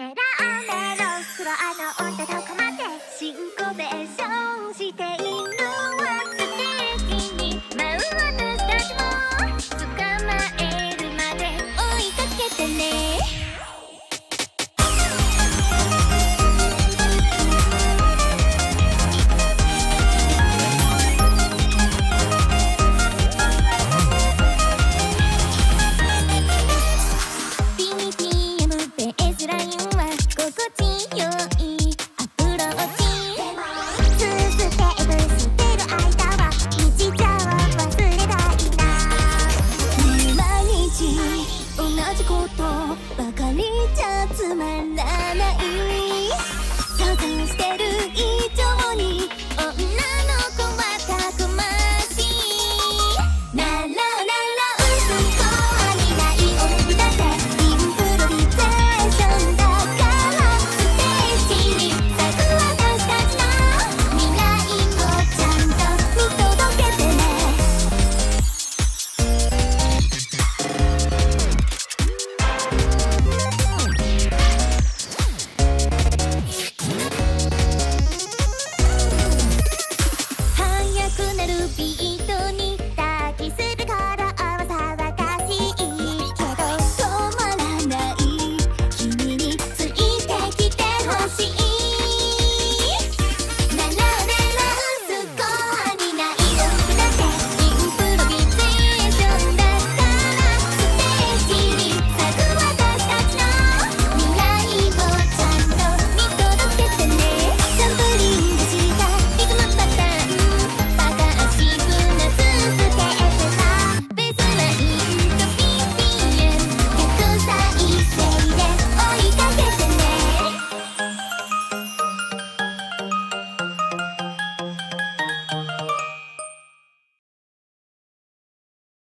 メラメロスロアの女と困って。新コベーションしことばかりじゃつまらない